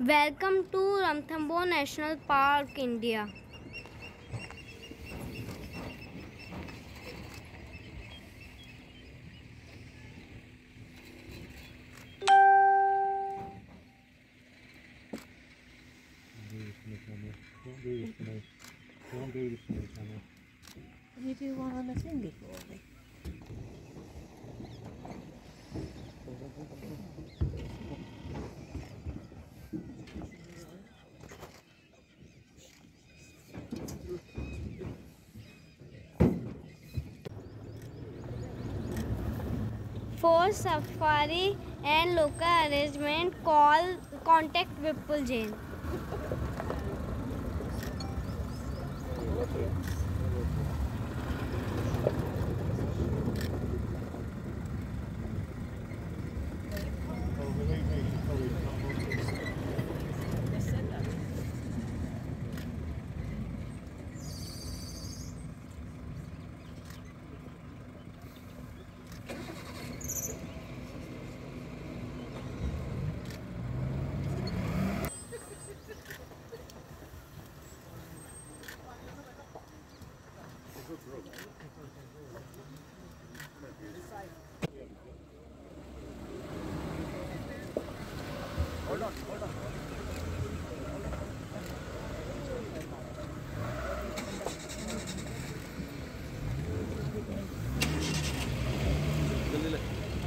Welcome to Ranthambore National Park, India. Don't do this to me. Don't do this to me, Sammy. Can you do one on the thingy for for safari and local arrangement call contact Vipul Jain.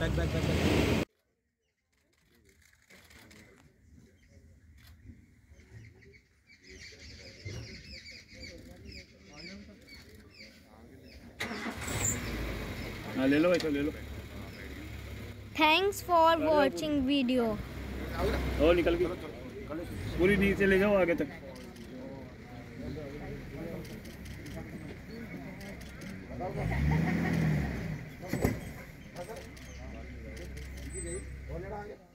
Back back back back. हाँ ले लो भाई तो ले लो। Thanks for watching video. और निकल गई। पूरी नीचे ले जाओ आगे तक। about it.